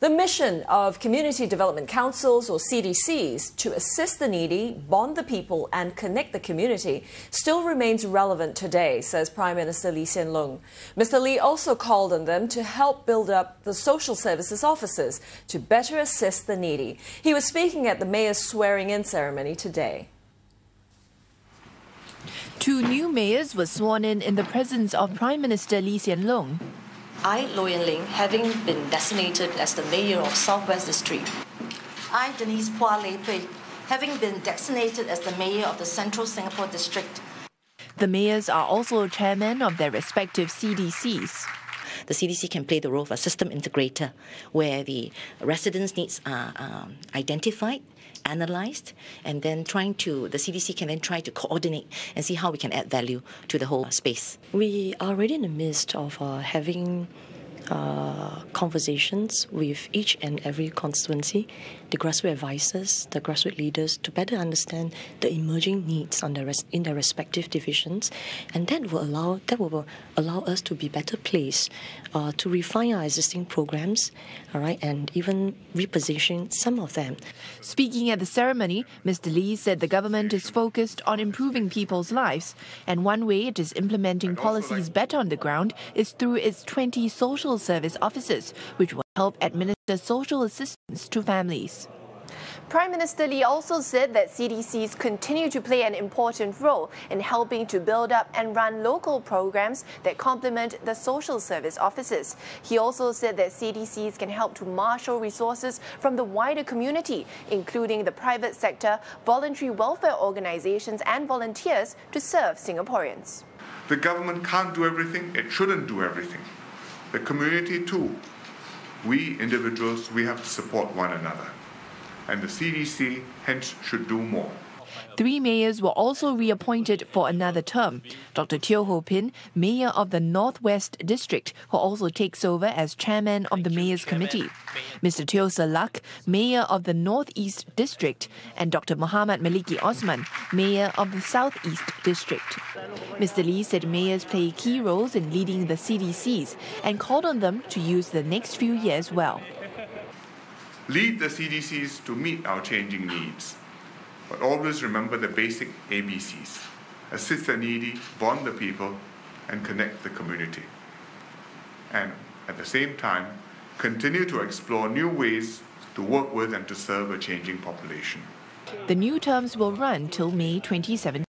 The mission of Community Development Councils, or CDCs, to assist the needy, bond the people, and connect the community still remains relevant today, says Prime Minister Lee Hsien Loong. Mr. Lee also called on them to help build up the social services offices to better assist the needy. He was speaking at the mayor's swearing in ceremony today. Two new mayors were sworn in in the presence of Prime Minister Lee Hsien Loong. I, Low Yen Ling, having been designated as the Mayor of Southwest District. I, Denise Phua Lei Pui, having been designated as the Mayor of the Central Singapore District. The mayors are also chairmen of their respective CDCs. The CDC can play the role of a system integrator where the residents' needs are um, identified analyzed and then trying to the CDC can then try to coordinate and see how we can add value to the whole space. We are already in the midst of uh, having uh, conversations with each and every constituency, the grassroots advisors, the grassroots leaders, to better understand the emerging needs on the res- in their respective divisions, and that will allow that will allow us to be better placed uh, to refine our existing programs, all right, and even reposition some of them. Speaking at the ceremony, Mr. Lee said the government is focused on improving people's lives, and one way it is implementing policies better on the ground is through its 20 social service officers, which will help administer social assistance to families. Prime Minister Lee also said that CDCs continue to play an important role in helping to build up and run local programs that complement the social service offices. He also said that CDCs can help to marshal resources from the wider community, including the private sector, voluntary welfare organizations, and volunteers to serve Singaporeans. The government can't do everything, it shouldn't do everything. The community, too. We individuals, we have to support one another and the CDC hence should do more. Three mayors were also reappointed for another term. Dr. Teo Ho Pin, mayor of the Northwest District, who also takes over as chairman of the Mayor's Committee. Mr. Teo Ser Luck, mayor of the Northeast District, and Dr. Mohamad Maliki Osman, mayor of the Southeast District. Mr. Lee said mayors play key roles in leading the CDCs and called on them to use the next few years well lead the CDCs to meet our changing needs. But always remember the basic ABCs assist the needy, bond the people, and connect the community. And at the same time, continue to explore new ways to work with and to serve a changing population. The new terms will run till May 2017.